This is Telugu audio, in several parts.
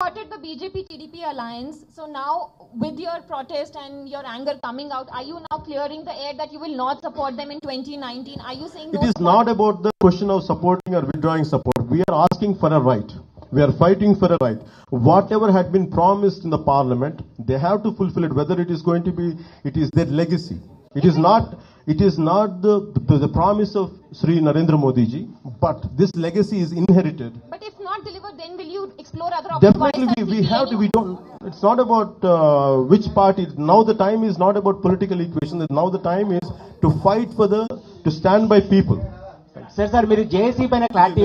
supported the BJP TDP alliance. So now, with your protest and your anger coming out, are you now clearing the air that you will not support them in 2019? Are you saying It no is support? not about the question of supporting or withdrawing support. We are asking for a right. We are fighting for a right. Whatever had been promised in the parliament, they have to fulfill it, whether it is going to be, it is their legacy. It is not, it is not the, the, the promise of Sri Narendra Modi ji, but this legacy is inherited. But if not delivered, then will you explore other options? Definitely, we, we have to, we don't, it's not about uh, which party, now the time is not about political equation, now the time is to fight for the, to stand by people. Sir sir మీరు జేఏసీ పైన క్లారిటీ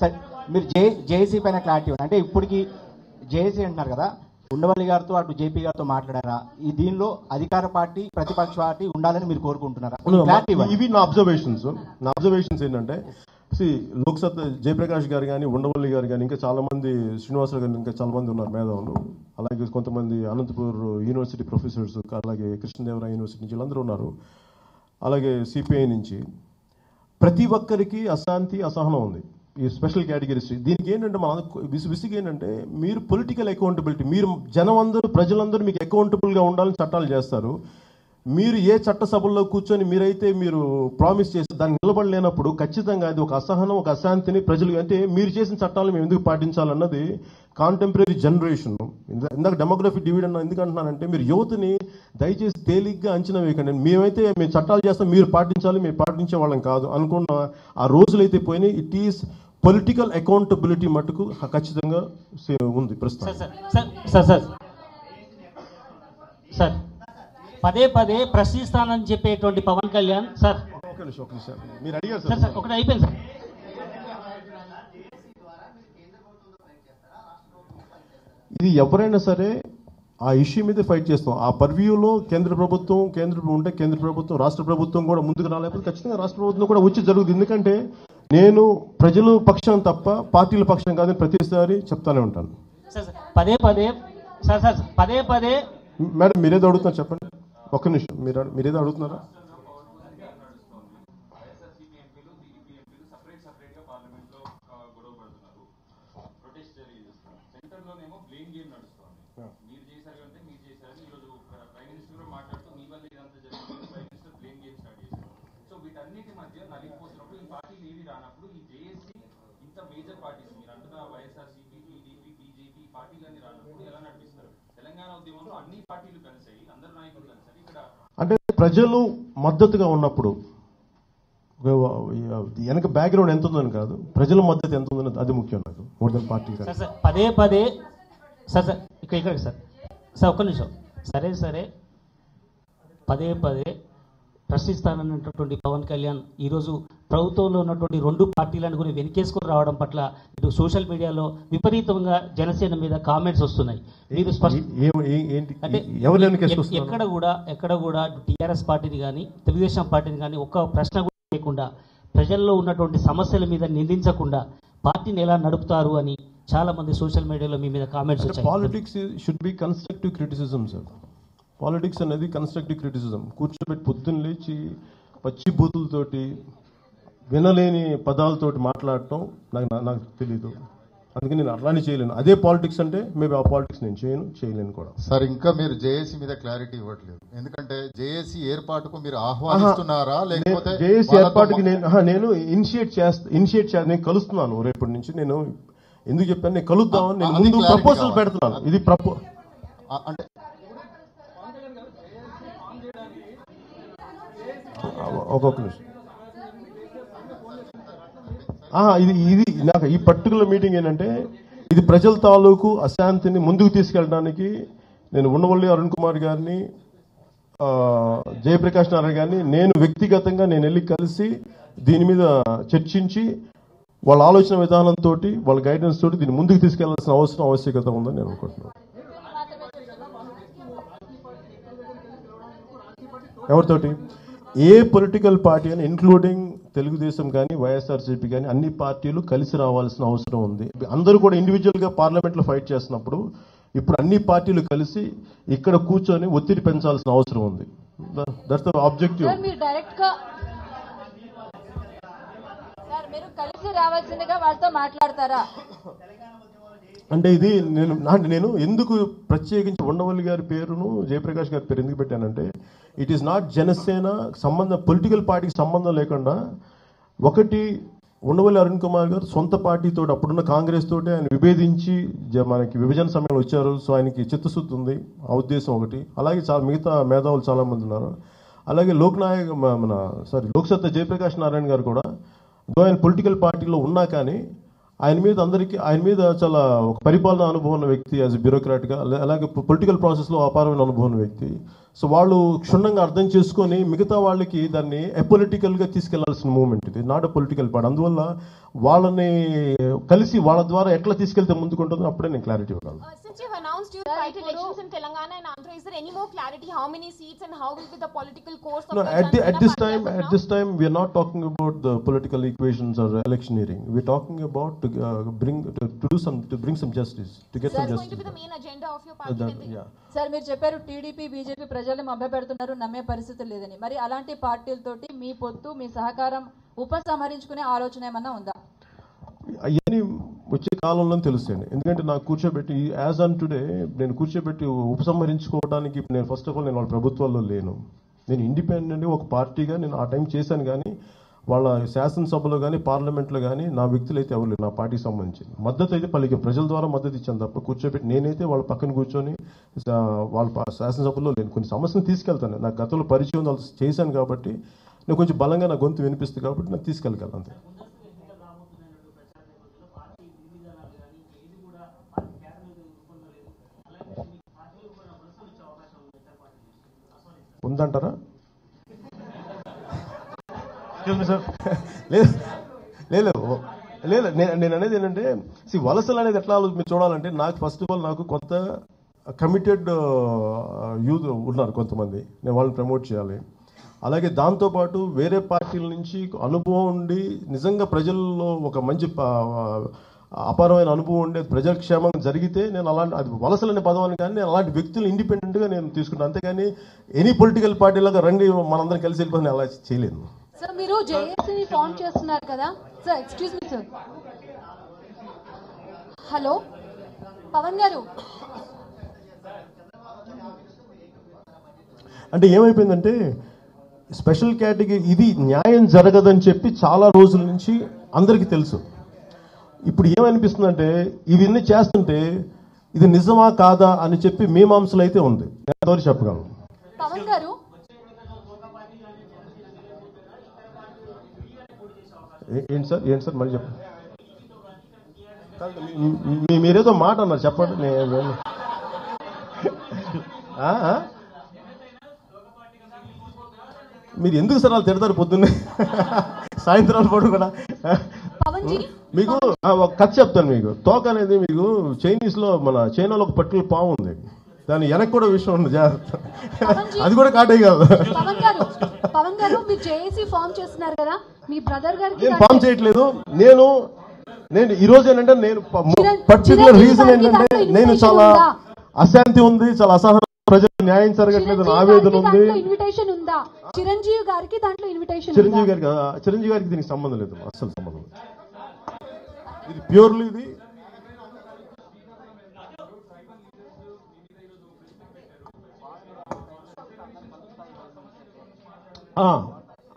సార్ మీరు జే జేఏసీ పైన క్లారిటీ ఇవ్వండి అంటే ఇప్పటికి జేఏసీ అంటున్నారు కదా ఉండవల్లి గారితో అటు జేపీ గారితో మాట్లాడారా? ఈ దీనిలో అధికార పార్టీ ప్రతిపక్ష పార్టీ ఉండాలని మీరు కోరుకుంటున్నారా? ఇవి నా అబ్జర్వేషన్స్ నా అబ్జర్వేషన్స్ ఏంటంటే సి లోక్సత్ జయప్రకాష్ గారు కానీ ఉండవల్లి గారు కానీ ఇంకా చాలా మంది శ్రీనివాసరావు గారు ఇంకా చాలా మంది ఉన్నారు మేధావులు. అలాగే కొంతమంది అనంతపూర్ యూనివర్సిటీ ప్రొఫెసర్స్ అలాగే కృష్ణదేవరాయ యూనివర్సిటీ నుంచి వీళ్ళందరూ ఉన్నారు. అలాగే సిపిఐ నుంచి. ప్రతి ఒక్కరికి అశాంతి అసహనం ఉంది. ఈ స్పెషల్ కేటగిరీస్ దీనికి ఏంటంటే మన విసిగి ఏంటంటే మీరు పొలిటికల్ అకౌంటబిలిటీ మీరు జనం అందరూ ప్రజలందరూ మీకు అకౌంటబుల్గా ఉండాలని చట్టాలు చేస్తారు. మీరు ఏ చట్టసభల్లో కూర్చొని మీరైతే మీరు ప్రామిస్ చేసి దాన్ని నిలబడలేనప్పుడు ఖచ్చితంగా అది ఒక అసహనం ఒక అశాంతిని ప్రజలు అంటే మీరు చేసిన చట్టాలు మేము ఎందుకు పాటించాలన్నది కాంటెంపరీ జనరేషన్ ఇందాక డెమోగ్రఫీ డివిడ్ అన్న మీరు యువతని దయచేసి తేలిగ్గా అంచనా వేయకండి. మేమైతే మేము చట్టాలు చేస్తాం మీరు పాటించాలి మేము పాటించే వాళ్ళం కాదు అనుకున్న ఆ రోజులైతే పోయినాయి. ఇట్ ఈస్ పొలిటికల్ అకౌంటబిలిటీ మటుకు ఖచ్చితంగా ఉంది ప్రస్తుతం. సార్ సార్ సార్ పదే పదే ప్రశ్నిస్తానని చెప్పేటువంటి పవన్ కళ్యాణ్ సార్. మీరు అడిగారు సార్. సార్ ఒకటి అయిపోయింది సార్. ఇది ఎవరైనా సరే ఆ ఇష్యూ మీద ఫైట్ చేస్తాం. ఆ పర్వ్యూలో కేంద్ర ప్రభుత్వం కేంద్ర ఉంటే కేంద్ర ప్రభుత్వం రాష్ట్ర ప్రభుత్వం కూడా ముందుకు రాలేకపోతే ఖచ్చితంగా రాష్ట్ర ప్రభుత్వం కూడా వచ్చి జరుగుతుంది. ఎందుకంటే నేను ప్రజలు పక్షం తప్ప పార్టీల పక్షం కాదని ప్రతిసారి చెప్తానే ఉంటాను. పదే పదే సార్ సార్ పదే పదే మేడం మీరేదో అడుగుతున్నారు చెప్పండి. ఒక్క నిమిషం మీరు మీరేదో అడుగుతున్నారా సెంటర్లోనేమో బ్లేమ్ గేమ్ నడుస్తుంది మీరు చేశారు అంటే మీరు చేశారని ఈరోజు ప్రైమ్ మినిస్టర్ కూడా మాట్లాడుతూ మీ వల్ల ఇదంతా జరిగింది prime minister blame game start చేశారు సో వీటన్నిటి మధ్య నలిగిపోతున్నప్పుడు ఈ పార్టీలు ఏవి రానప్పుడు ఈ జేఏసీ ఇంత మేజర్ పార్టీస్ మీరు అంటున్న వైఎస్ఆర్సీపీ టీడీపీ బీజేపీ పార్టీలన్నీ రానప్పుడు ఎలా నడిపిస్తారు తెలంగాణ ఉద్యమంలో అన్ని పార్టీలు కలిసాయి అందరు నాయకులు కలిసారు ఇక్కడ అంటే ప్రజలు మద్దతుగా ఉన్నప్పుడు వెనక బ్యాక్గ్రౌండ్ ఎంత ఉందని కాదు ప్రజల మద్దతు ఎంత ఉందని అది ముఖ్యం నాకు మోర్ దెన్ పార్టీ సార్ పదే పదే సార్ సార్ ఇక్కడ ఇక్కడ సార్ సార్ ఒక్క నిమిషం. సరే సరే పదే పదే ప్రశ్నిస్తానన్నటువంటి పవన్ కళ్యాణ్ ఈరోజు ప్రభుత్వంలో ఉన్నటువంటి రెండు పార్టీలను కూడా వెనకేసుకొని రావడం పట్ల ఇటు సోషల్ మీడియాలో విపరీతంగా జనసేన మీద కామెంట్స్ వస్తున్నాయి. మీరు? ఎక్కడ కూడా ఎక్కడ కూడా టీఆర్ఎస్ పార్టీని కానీ తెలుగుదేశం పార్టీని కానీ ఒక్క ప్రశ్న కూడా లేకుండా ప్రజల్లో ఉన్నటువంటి సమస్యల మీద నిందించకుండా పార్టీని ఎలా నడుపుతారు అని చాలా మంది సోషల్ మీడియాలో మీ మీద కామెంట్స్ వచ్చాయి. Politics should be constructive criticism sir. Politics అనేది కన్స్ట్రక్టివ్ క్రిటిసిజం కూర్చోబెట్టి పొద్దున్న లేచి పచ్చి బూతులతోటి వినలేని పదాలతోటి మాట్లాడటం నాకు నాకు తెలియదు అందుకని నేను అట్లానే చేయలేను. అదే పాలిటిక్స్ అంటే మేబీ ఆ పాలిటిక్స్ నేను చేయను చేయలేను కూడా. సార్ ఇంకా మీరు జేఏసీ మీద క్లారిటీ ఇవ్వట్లేదు. ఎందుకంటే జేఏసీ ఏర్పాటుకు మీరు ఆహ్వానిస్తున్నారా? లేకపోతే జేఏసీ ఏర్పాటుకి నేను నేను ఇనిషియేట్ చేస్తా ఇనిషియేట్ చేస్తా నేను కలుస్తున్నాను రేపటి నుంచి. నేను ఎందుకు చెప్పాను? నేను కలుద్దామని నేను ముందు ప్రపోజల్. పెడుతున్నాను. ఇది ప్రపో అంటే ఒక్కొక్క నిమిషం. ఇది ఇది నాకు ఈ పర్టికులర్ మీటింగ్ ఏంటంటే ఇది ప్రజల తాలూకు అశాంతిని ముందుకు తీసుకెళ్ళడానికి నేను ఉండవల్లి అరుణ్ కుమార్ గారిని జయప్రకాష్ నారాయణ గారిని నేను వ్యక్తిగతంగా నేను వెళ్ళి కలిసి దీని మీద చర్చించి వాళ్ళ ఆలోచన విధానంతో వాళ్ళ గైడెన్స్ తోటి దీన్ని ముందుకు తీసుకెళ్ళాల్సిన అవసరం ఆవశ్యకత ఉందని నేను అనుకుంటున్నాను. ఎవరితోటి? ఏ పొలిటికల్ పార్టీ అని ఇంక్లూడింగ్ తెలుగుదేశం కానీ వైఎస్ఆర్సీపీ కానీ అన్ని పార్టీలు కలిసి రావాల్సిన అవసరం ఉంది. అందరూ కూడా ఇండివిజువల్గా ఫైట్ చేస్తున్నప్పుడు ఇప్పుడు అన్ని పార్టీలు కలిసి ఇక్కడ కూర్చొని ఒత్తిడి పెంచాల్సిన అవసరం ఉంది. దట్స్ ద ఆబ్జెక్టివ్ మీరు కలిసి రావాల్సిందిగా వాళ్ళతో మాట్లాడతారా? అంటే ఇది నేను నా- నేను ఎందుకు ప్రత్యేకించి ఉండవల్లి గారి పేరును జయప్రకాష్ గారి పేరు ఎందుకు పెట్టానంటే ఇట్ ఈస్ నాట్ జనసేన సంబంధం పొలిటికల్ పార్టీకి సంబంధం లేకుండా ఒకటి ఉండవల్లి అరుణ్ కుమార్ గారు సొంత పార్టీతో అప్పుడున్న కాంగ్రెస్ తోటి ఆయన విభేదించి జ- మనకి విభజన సమయంలో వచ్చారు. సో ఆయనకి చిత్తశుద్ధి ఉంది. ఆ ఉద్దేశం ఒకటి. అలాగే చాలా మిగతా మేధావులు చాలామంది ఉన్నారు. అలాగే లోక్నాయక్ మన సారీ లోక్సత్తా జయప్రకాష్ నారాయణ గారు కూడా దో ఆయన పొలిటికల్ పార్టీలో ఉన్నా కానీ ఆయన మీద అందరికీ ఆయన మీద చాలా ఒక పరిపాలన అనుభవం ఉన్న వ్యక్తి యాజ్ బ్యూరోక్రాట్గా అలాగే పొలిటికల్ ప్రాసెస్లో అపారమైన అనుభవం ఉన్న వ్యక్తి. సో వాళ్ళు క్షుణ్ణంగా అర్థం చేసుకొని మిగతా వాళ్ళకి దాన్ని ఎపొలిటికల్గా తీసుకెళ్ళాల్సిన మూమెంట్ ఇది. నాట్ ఎ పొలిటికల్ పార్ట్ అందువల్ల వాళ్ళని కలిసి వాళ్ళ ద్వారా ఎట్లా తీసుకెళ్తే ముందుకుంటుందో అప్పుడే నేను క్లారిటీ ఇవ్వగలను. Political equations are talking bring justice sir మీరు చెప్పారు టీడీపీ బీజేపీ ప్రజలను మభ్యపెడుతున్నారు నమ్మే పరిస్థితి లేదని. మరి అలాంటి పార్టీలతోటి మీ పొత్తు మీ సహకారం ఉపసంహరించుకునే ఆలోచన ఏమన్నా ఉందా? అవన్నీ వచ్చే కాలంలో తెలుస్తాయండి. ఎందుకంటే నాకు కూర్చోబెట్టి యాజ్ ఆన్ టుడే నేను కూర్చోబెట్టి ఉపసంహరించుకోవడానికి నేను ఫస్ట్ ఆఫ్ ఆల్ నేను వాళ్ళ ప్రభుత్వాల్లో లేను. నేను ఇండిపెండెంట్ ఒక పార్టీగా నేను ఆ టైం చేశాను కానీ వాళ్ళ శాసనసభలో కానీ పార్లమెంట్లో కానీ నా వ్యక్తులు అయితే ఎవరు నా పార్టీకి సంబంధించి. మద్దతు అయితే పలికి ప్రజల ద్వారా మద్దతు ఇచ్చాను తప్ప కూర్చోబెట్టి నేనైతే వాళ్ళ పక్కన కూర్చొని వాళ్ళ శాసనసభలో నేను కొన్ని సమస్యలు తీసుకెళ్తాను. నాకు గతంలో పరిచయం వాళ్ళు చేశాను కాబట్టి నేను కొంచెం బలంగా నా గొంతు వినిపిస్తుంది కాబట్టి నేను తీసుకెళ్ళగలను అంతే. ఉందంటారా? లేదు లేదు లేదు నేను నేను అనేది ఏంటంటే సి వలసలు అనేది ఎట్లా మీరు చూడాలంటే నాకు ఫస్ట్ ఆఫ్ ఆల్ నాకు కొత్త కమిటెడ్ యూత్ ఉన్నారు కొంతమంది. నేను వాళ్ళని ప్రమోట్ చేయాలి. అలాగే దాంతోపాటు వేరే పార్టీల నుంచి అనుభవం ఉండి నిజంగా ప్రజల్లో ఒక మంచి అపారమైన అనుభవం ఉండే ప్రజల క్షేమం జరిగితే నేను అలాంటి అది వలసలని పదవాన్ని కానీ నేను అలాంటి వ్యక్తులు ఇండిపెండెంట్గా నేను తీసుకుంటాను. అంతేగాని ఎనీ పొలిటికల్ పార్టీలాగా రండి మనందరం కలిసి వెళ్ళిపోయి అలా చేయలేను. సార్ మీరు జేఏసీని ఫామ్ చేస్తున్నారు కదా. Sir excuse me sir hello Pawan గారు. అంటే ఏమైపోయిందంటే స్పెషల్ కేటగిరీ ఇది న్యాయం జరగదని చెప్పి చాలా రోజుల నుంచి అందరికీ తెలుసు. ఇప్పుడు ఏమనిపిస్తుందంటే ఇవన్నీ చేస్తుంటే ఇది నిజమా కాదా అని చెప్పి మీమాంసలు అయితే ఉంది. నేను ఎంతవరకు చెప్పగలను పవన్ గారు ఏ- ఏంటి సార్? ఏంటి సార్? మళ్ళీ చెప్పండి. మీరేదో మాట అన్నారు. చెప్పండి. నేను? మీరు ఎందుకు సార్ వాళ్ళు తిడతారు పొద్దున్నే? సాయంత్రాలు పాటు కూడా? మీకు ఒక కథ చెప్తాను మీకు. తోక అనేది మీకు చైనీస్లో మన చైనాలో ఒక పర్టికులర్ పాము ఉంది. దాని వెనక్కి కూడా విషయం ఉంది. జాగ్రత్త. అది కూడా కాటే కాదు. పవన్ గారు మీరు జేఏసీ ఫామ్ చేస్తున్నారు కదా? మీ బ్రదర్ గారికి నేను ఫామ్ చేయట్లేదు. నేను నేను ఈ రోజు ఏంటంటే నేను పర్టికులర్ రీజన్ ఏంటంటే నేను చాలా? అశాంతి ఉంది చాలా అసహనం ప్రజలకు న్యాయం జరగట్లేదు ఆవేదన ఉంది. ఇన్విటేషన్ ఉందా? చిరంజీవి గారికి దాంట్లో ఇన్విటేషన్ చిరంజీవి గారికి చిరంజీవి గారికి దీనికి సంబంధం లేదు అస్సలు సంబంధం లేదు. ఇది ప్యూర్లీ ఇది.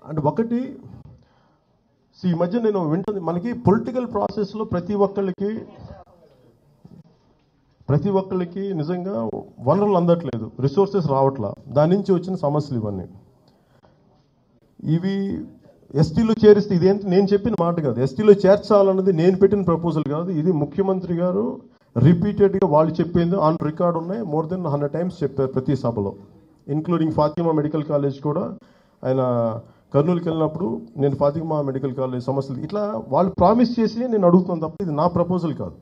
అంటే ఒకటి see, ఈ మధ్య నేను వింటుంది మనకి పొలిటికల్ ప్రాసెస్లో ప్రతి ఒక్కళ్ళకి ప్రతి ఒక్కళ్ళకి నిజంగా వనరులు అందట్లేదు రిసోర్సెస్ రావట్లా దాని నుంచి వచ్చిన సమస్యలు ఇవన్నీ. ఇవి ఎస్టీలో చేరిస్తే ఇదేంటి నేను చెప్పిన మాట కాదు. ఎస్టీలో చేర్చాలన్నది నేను పెట్టిన ప్రపోజల్ కాదు. ఇది ముఖ్యమంత్రి గారు రిపీటెడ్గా వాళ్ళు చెప్పింది ఆన్ రికార్డ్ ఉన్నాయి మోర్ దెన్ హండ్రెడ్ టైమ్స్ చెప్పారు ప్రతి సభలో ఇంక్లూడింగ్ ఫాతిమా మెడికల్ కాలేజ్ కూడా. ఆయన కర్నూలుకి వెళ్ళినప్పుడు నేను ఫాతిమా మెడికల్ కాలేజ్ సమస్యలు ఇట్లా వాళ్ళు ప్రామిస్ చేసి నేను అడుగుతున్నాను తప్ప ఇది నా ప్రపోజల్ కాదు.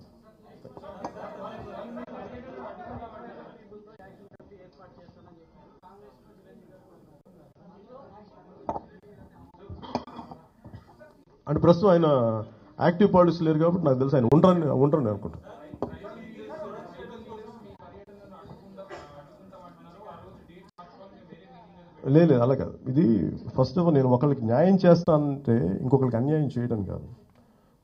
అంటే ప్రస్తుతం ఆయన యాక్టివ్ పాలిటిక్స్ లేరు కాబట్టి నాకు తెలుసు ఆయన ఉండరని ఉండరని అనుకుంటాను లేదు లేదు, అలా కాదు. ఇది ఫస్ట్ ఆఫ్ ఆల్ నేను ఒకరికి న్యాయం చేస్తానంటే ఇంకొకరికి అన్యాయం చేయడం కాదు.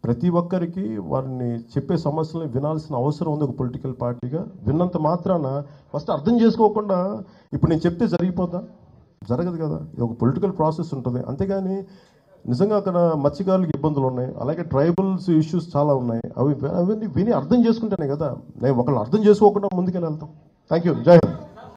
ప్రతి ఒక్కరికి వారిని చెప్పే సమస్యలను వినాల్సిన అవసరం ఉంది ఒక పొలిటికల్ పార్టీగా విన్నంత మాత్రాన ఫస్ట్ అర్థం చేసుకోకుండా ఇప్పుడు నేను చెప్తే జరిగిపోద్దా? జరగదు కదా. ఇది ఒక పొలిటికల్ ప్రాసెస్ ఉంటుంది. అంతేగాని నిజంగా అక్కడ మత్స్యకారులకు ఇబ్బందులు ఉన్నాయి. అలాగే ట్రైబల్స్ ఇష్యూస్ చాలా ఉన్నాయి. అవి అవన్నీ విని అర్థం చేసుకుంటేనే కదా. నేను ఒకళ్ళు అర్థం చేసుకోకుండా ముందుకెళ్ళి వెళ్తాం. థ్యాంక్ యూ జై హింద్